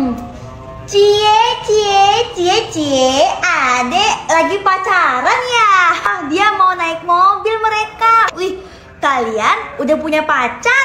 Hmm. Cie, cie, cie, cie. Adek lagi pacaran ya? Dia mau naik mobil mereka. Wih, kalian udah punya pacar?